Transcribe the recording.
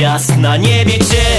gwiazd na niebie Cię